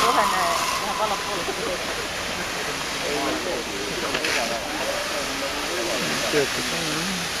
rohene läheb allapoole. ってやつかな。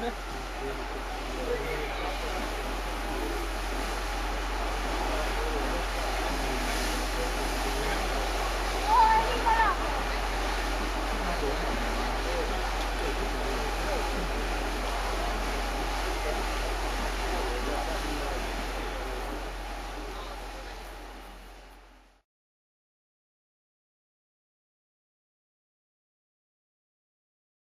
Ne?